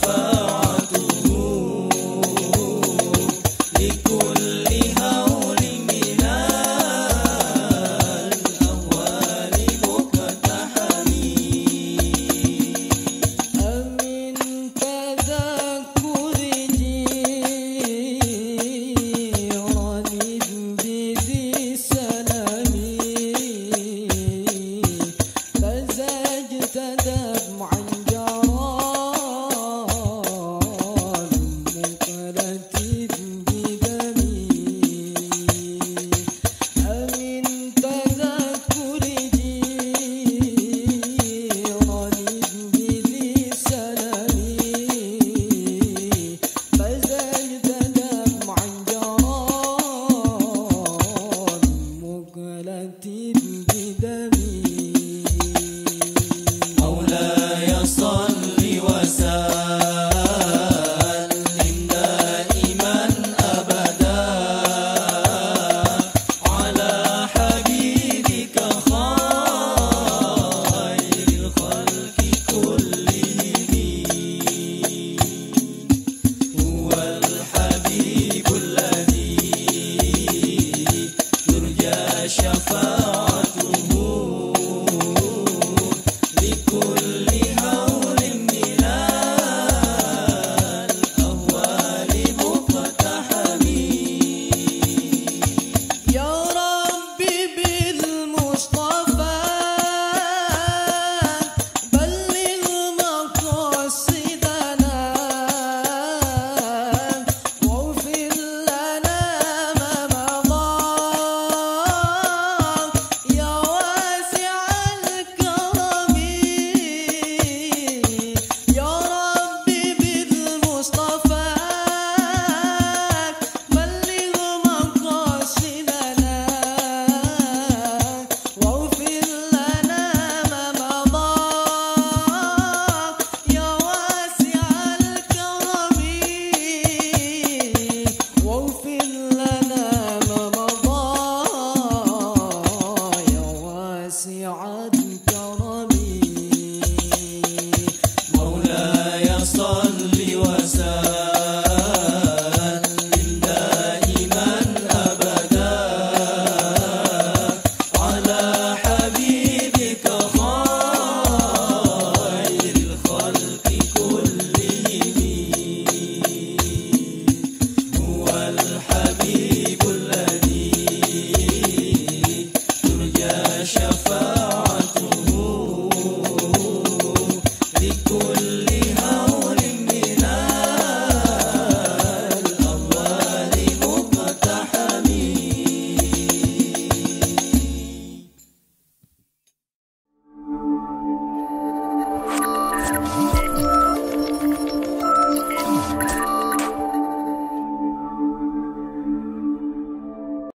suffer.